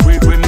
The high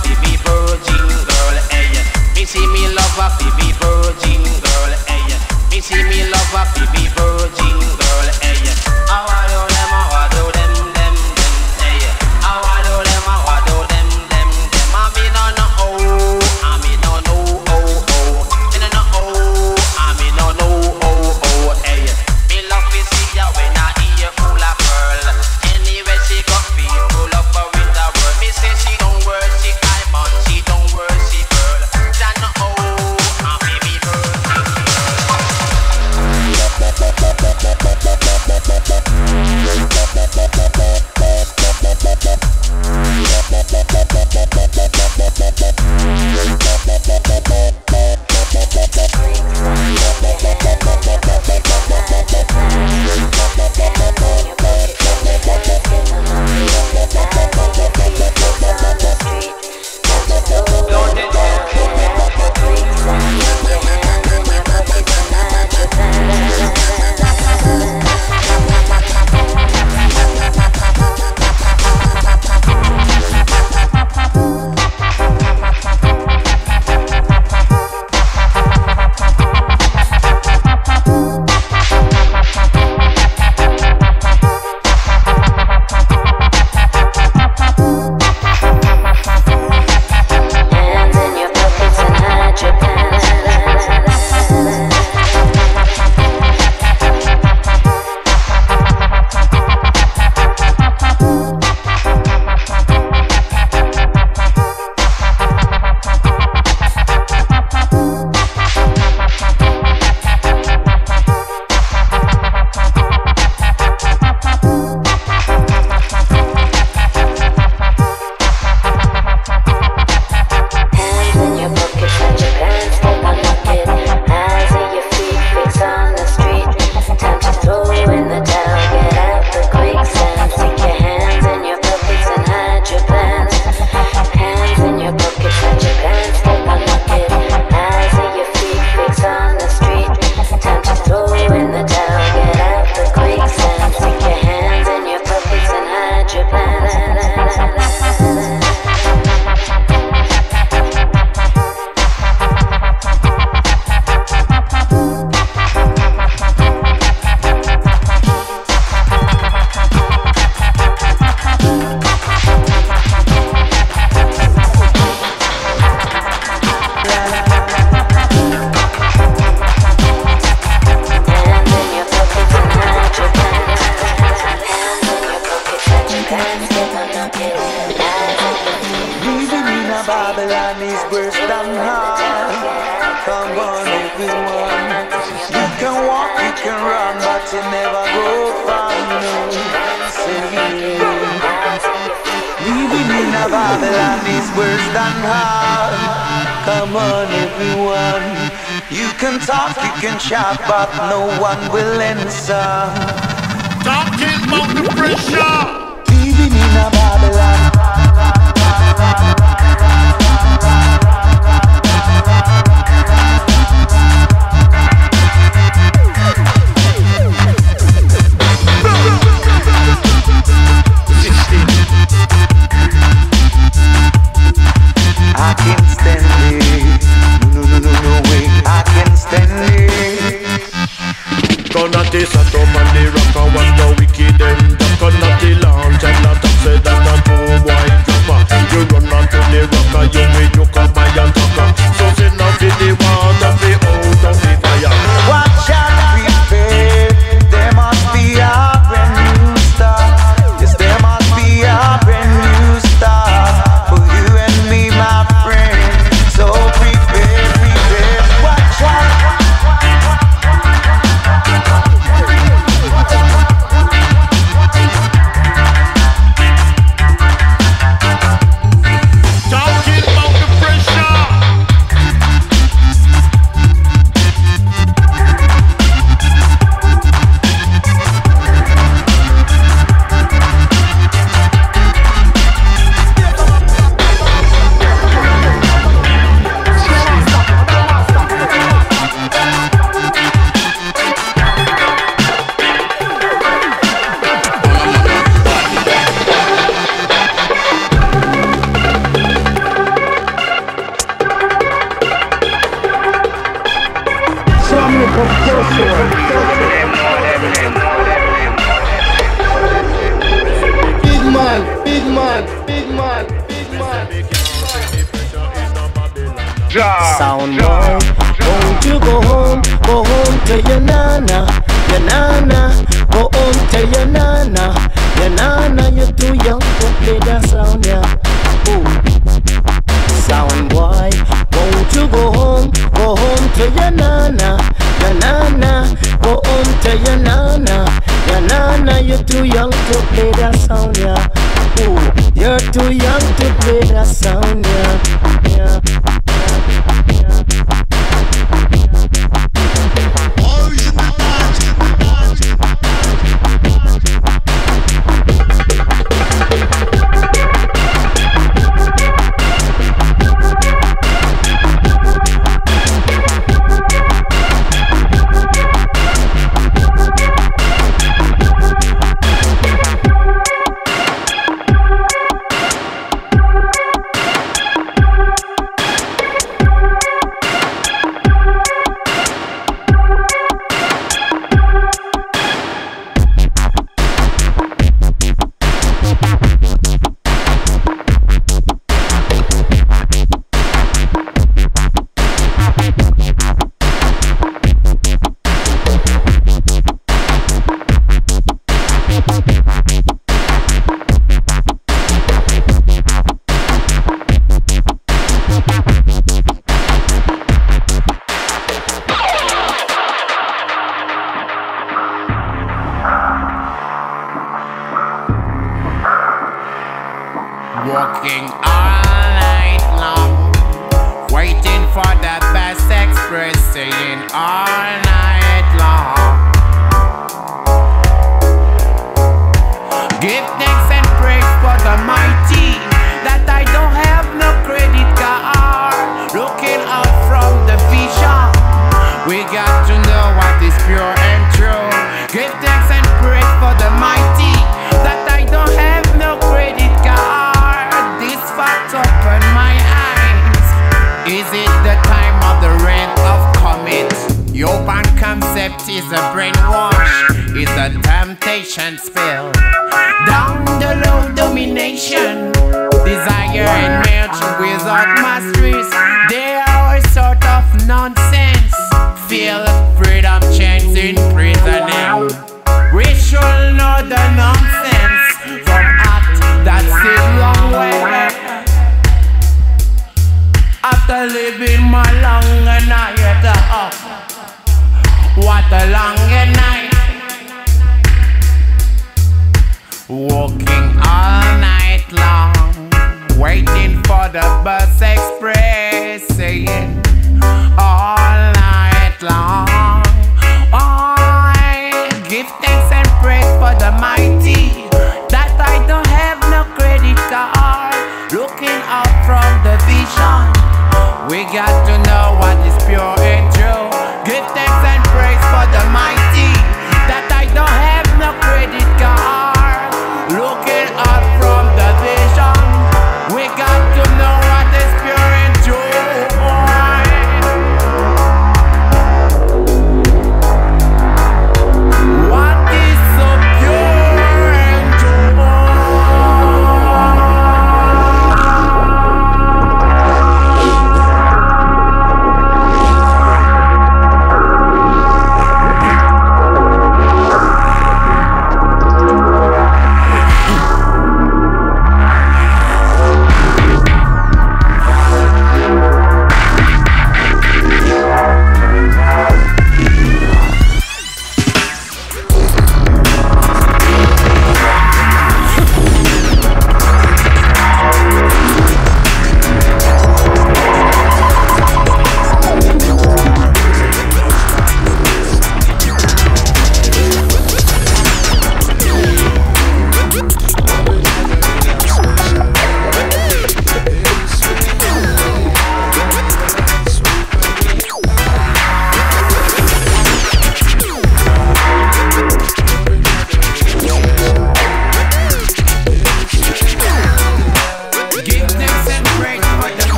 Baby. Me see me love a fi. Me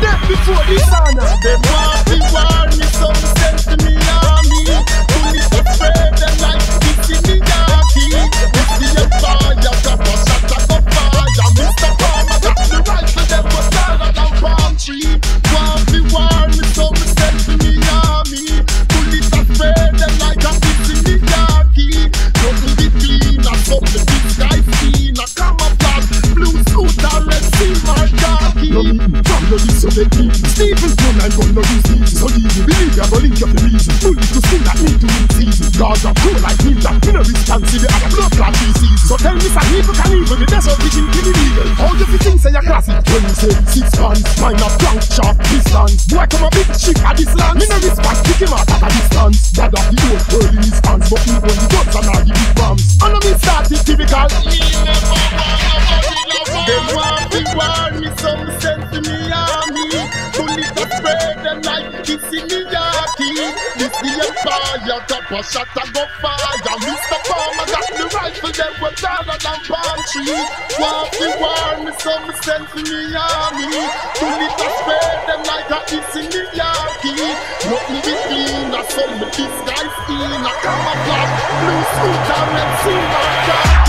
dead before this honor Them want to war me Some are cool like me. That in a response to the other blood clot disease So tell me some evil can evil The desert vision kill illegal How you fit things say you're classic When you say six guns Mine a crank sharp distance. Boy come a big shit at this land. Me no respect kick him out at a distance Dad of the old world in his hands But when the guns and all the big bombs. And me start it typical empire Top a shot a go fire Mr. Palmer got the rifle Them were taller than palm tree. Want to war me Some send to me army. Bullet a spray them like a kiss in the yaki Nothing be clean A some disguise in A camouflage. Blue suit and red silver